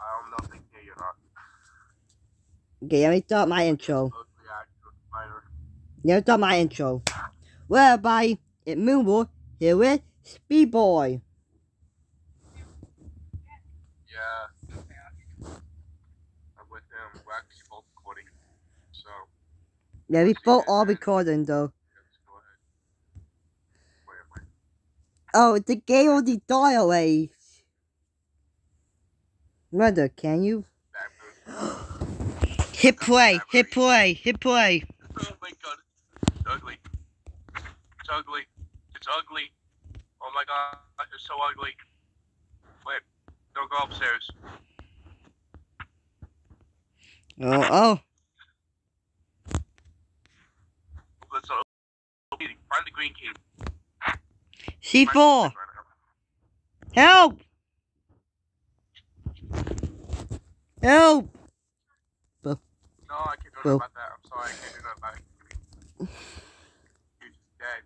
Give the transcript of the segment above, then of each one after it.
I don't know if they hear you or not. Okay, let me start my intro. Ugly actual spider. Let me start my intro. Well, everybody, it's MoodWolf here with Speed Boy. Yeah. I'm with him. We're actually both recording. So, Yeah, we both all recording though. yeah, go ahead. Wait, wait. Oh, the game on the dialect. Mother, can you? Hit play, hit play, hit play. Oh my god. It's ugly. It's ugly. It's ugly. Oh my god. It's so ugly. Wait. Don't go upstairs. Oh, oh. Let's uh, find the green key. C4, help! Help! No, I can't do nothing about that. I'm sorry, I can't do nothing about it. You're just dead.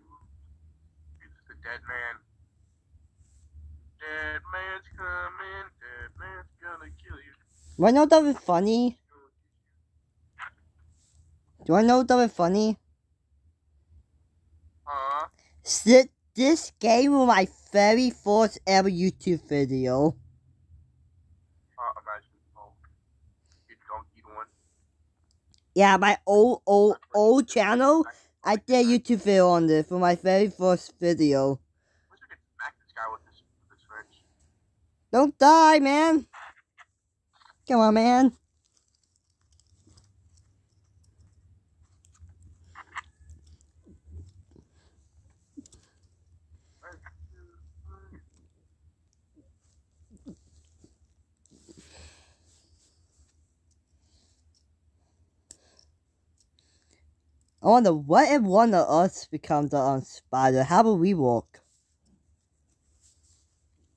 You're just a dead man. Dead man's coming. Dead man's gonna kill you. Do I know that was funny? Do I know that was funny? Huh? This, this game was my very first ever YouTube video. Uh, imagine. Oh. You donkey one. Yeah, my old, old, old channel. I did YouTube video on this for my very first video. Wish I could smack this this, with this wrench. Don't die, man. Come on, man. I wonder what if one of us becomes a um, spider? How will we walk?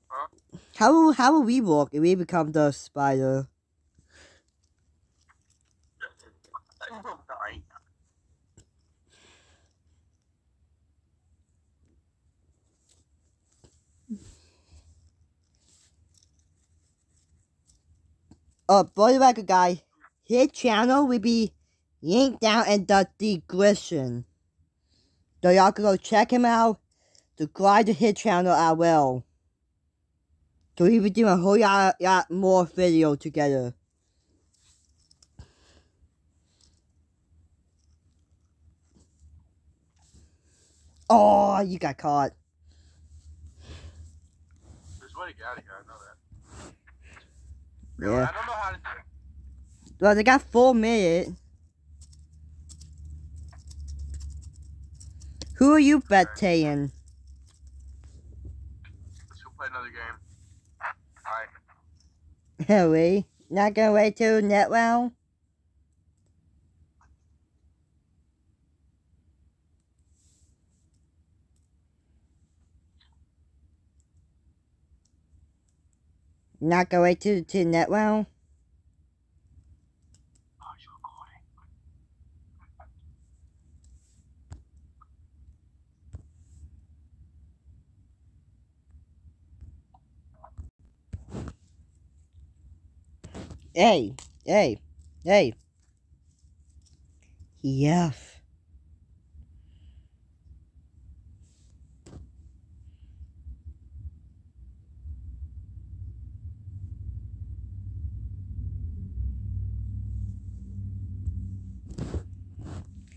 Huh? How will, how will we walk if we become the spider? I will die. Uh, Bloody Record Guy, his channel will be linked down in the description. So y'all can go check him out. Subscribe to his channel as well. So we be doing a whole lot, lot more video together. Oh, you got caught. There's way to get out of here, I know that. Yeah. I don't know how to do it. Well, they got four minutes. Who are you betting? Let's go play another game. Alright. Harry, not gonna wait till net round? Not gonna wait till, till net Hey, hey, hey. Yes.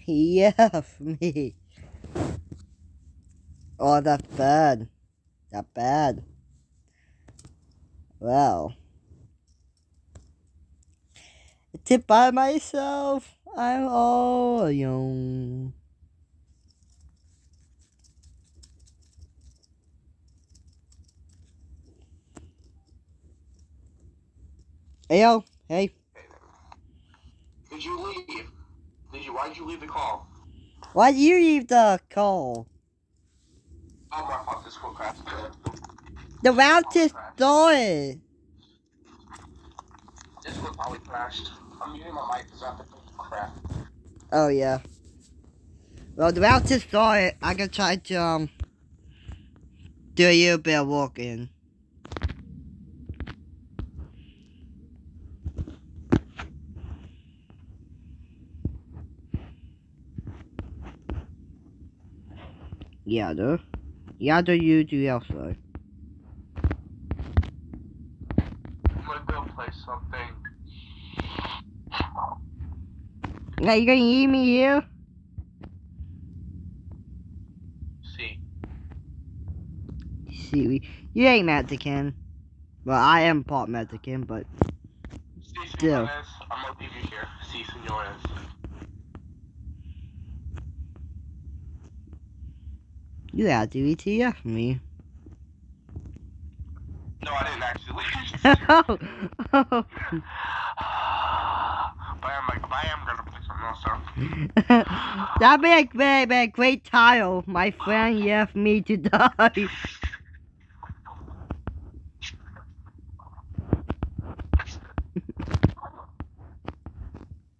Yeah, me. Oh, that's bad. That's bad. Well. To by myself, I'm all alone. Hey yo, hey, Did you leave? Did you? Why did you leave the call? why did you leave the call? Oh my fuck, this whole crap's. The round is started. This one probably crashed. Oh, yeah. Well, the route saw it. I can try to, um, do a little bit of walking. Yeah, though. Yeah, do you do also. I'm gonna go play something. Now you gonna eat me you? See. See, you ain't Mexican. Well, I am part Mexican, but Si, Still. I'm gonna leave you here. Si, señores. you have to for me. No, I didn't actually. oh, I'm oh. That'd be a great, be a great title. My friend left me to die.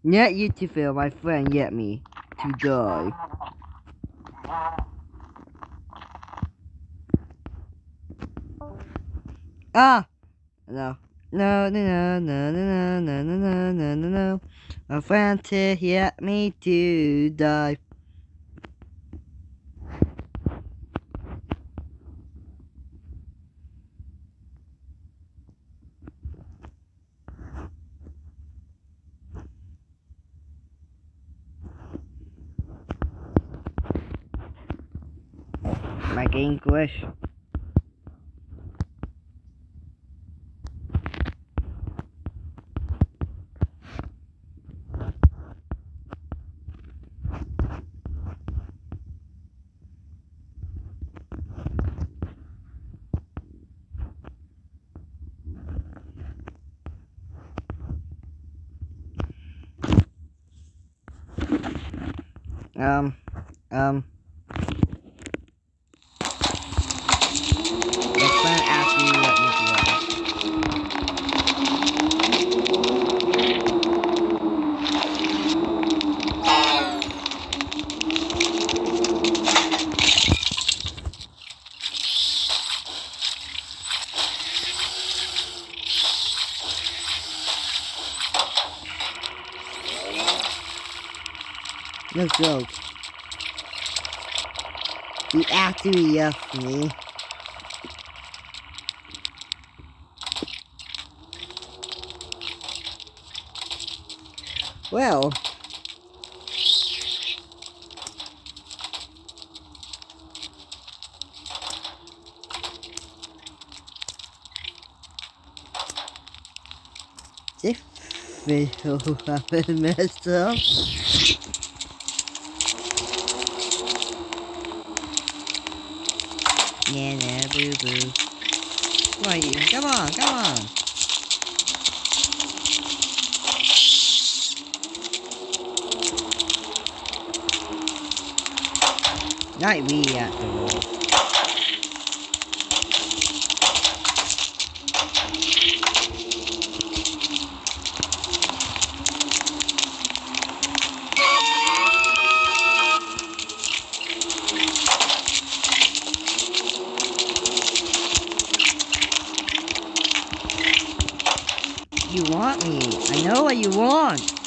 Not you to feel my friend yet me to die. Ah! No, no, no, no, no, no, no, no, no, no, no. My friend to yet me to die. Like English. Um, um. Joke. You actually left me. Well. This video happened messed up. Yeah, boo boo. Where are you? Come on, come on. Right, we at the. You want me. I know what you want.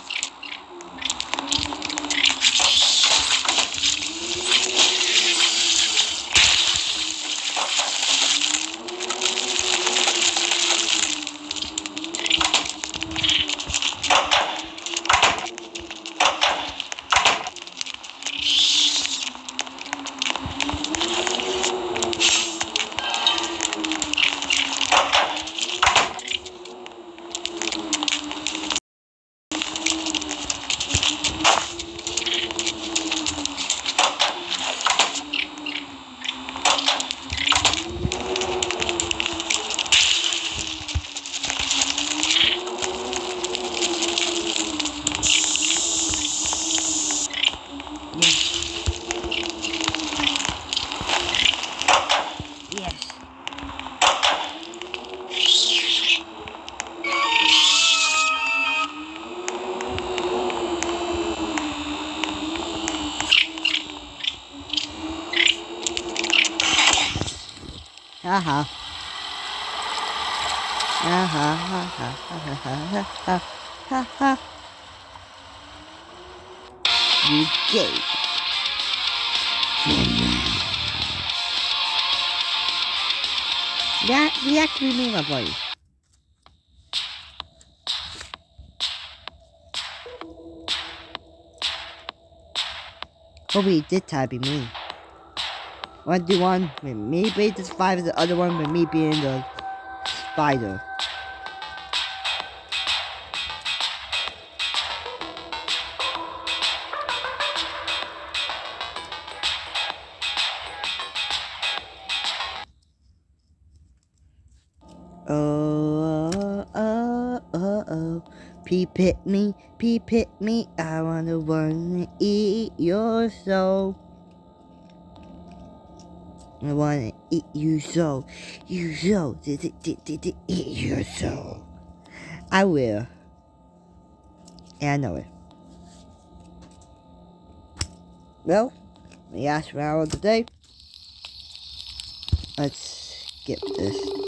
ha ha ha ha ha ha ha ha ha ha ha you gay that react removable Probably it did tab me. One do one with me being the spider, the other one with me being the spider. Oh, oh, oh, oh, oh. Peep hit me, peep hit me, I wanna wanna eat your soul. I wanna eat you so, you so, eat you so. I will. And I know it. Well, the last round of the day. Let's skip this.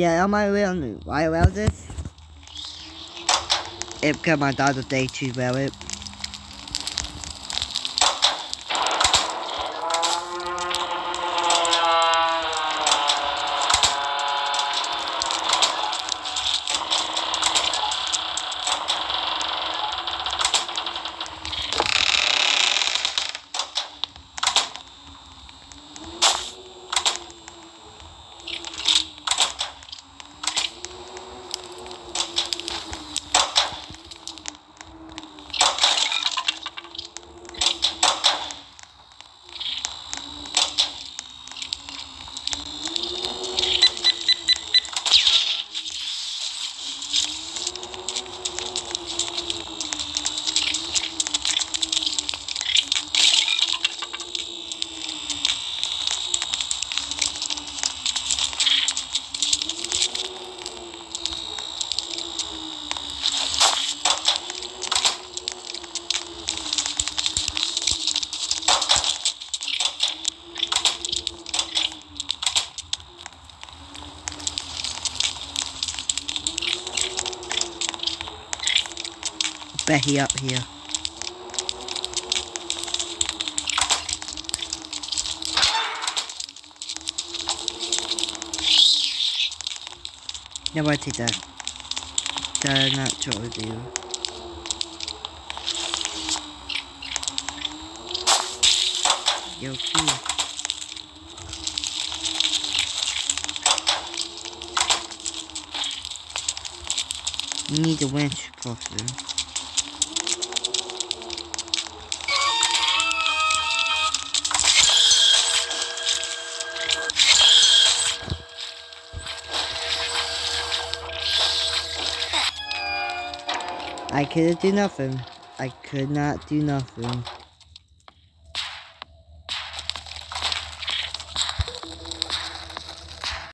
Yeah, my way on the why around this? It because my daughter's day too well it. Becky up here. No, I take that. The natural deal. Yo. You need a winch across I couldn't do nothing. I could not do nothing.